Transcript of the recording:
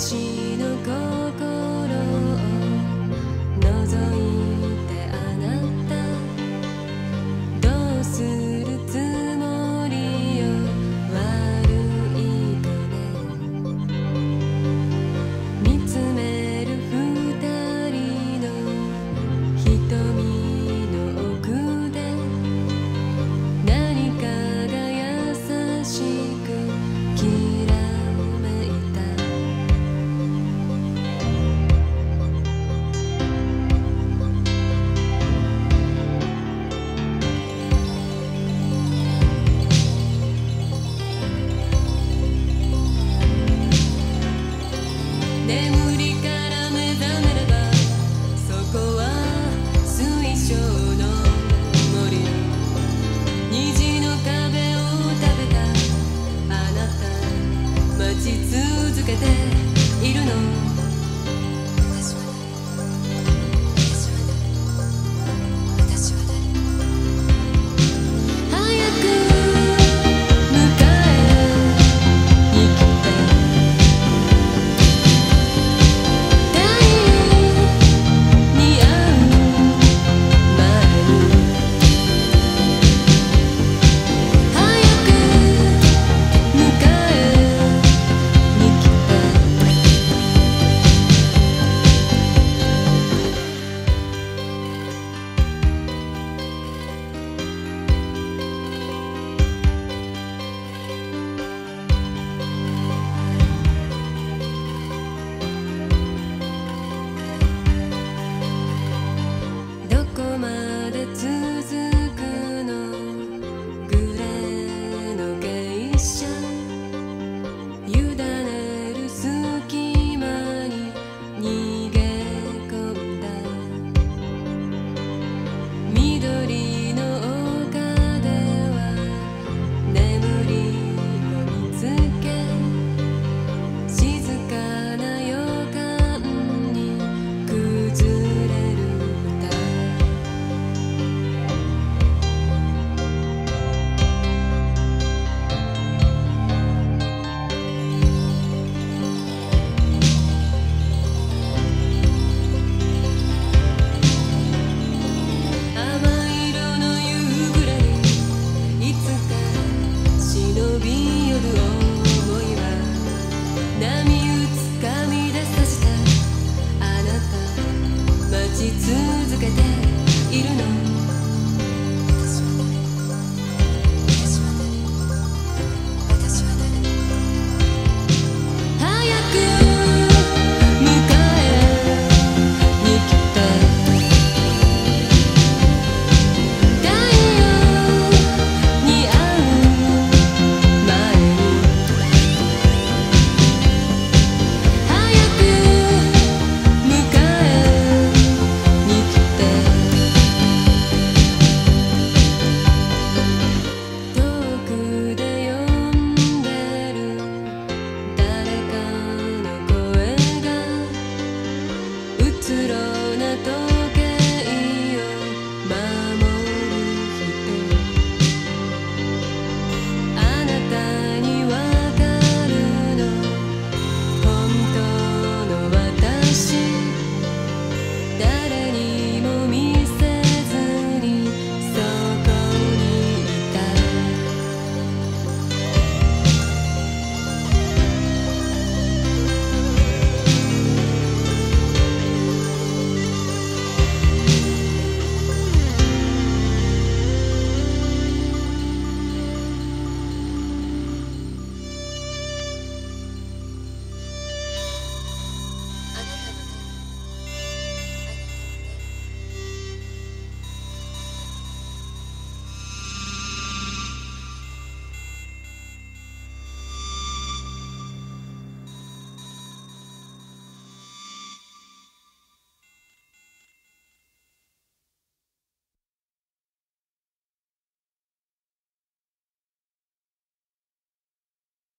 街の声 Oh.